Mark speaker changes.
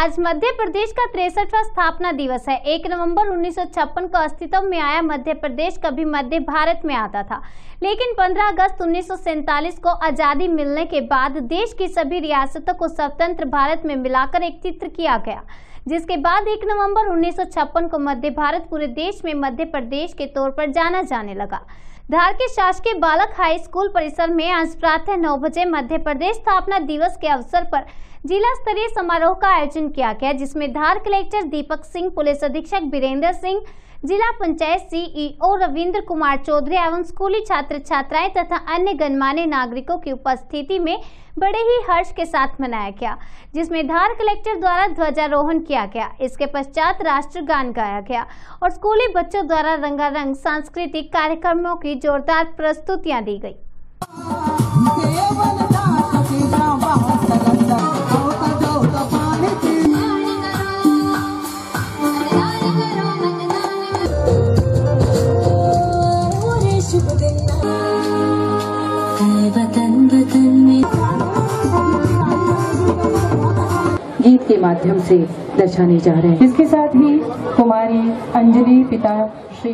Speaker 1: आज मध्य प्रदेश का तिरसठवा स्थापना दिवस है। एक नवंबर 1956 को अस्तित्व में आया मध्य प्रदेश, कभी मध्य भारत में आता था। लेकिन 15 अगस्त उन्नीस सौ सैंतालीस को आज़ादी मिलने के बाद देश की सभी रियासतों को स्वतंत्र भारत में मिलाकर एक चित्र किया गया। जिसके बाद 1 नवंबर 1956 को मध्य भारत पूरे देश में मध्य प्रदेश के तौर पर जाना जाने लगा। धार के शासकीय बालक हाई स्कूल परिसर में आज प्रातः नौ बजे मध्य प्रदेश स्थापना दिवस के अवसर पर जिला स्तरीय समारोह का आयोजन किया गया, जिसमें धार कलेक्टर दीपक सिंह, पुलिस अधीक्षक बीरेंद्र सिंह, जिला पंचायत सीईओ रविंद्र कुमार चौधरी एवं स्कूली छात्र छात्राएँ तथा अन्य गणमान्य नागरिकों की उपस्थिति में बड़े ही हर्ष के साथ मनाया गया, जिसमें धार कलेक्टर द्वारा ध्वजारोहण किया गया। इसके पश्चात राष्ट्रगान गाया गया और स्कूली बच्चों द्वारा रंगारंग सांस्कृतिक कार्यक्रमों की जोरदार प्रस्तुतियाँ दी गई।
Speaker 2: गीत के माध्यम से दर्शाने जा रहे हैं। इसके साथ ही कुमारी अंजलि पिता श्री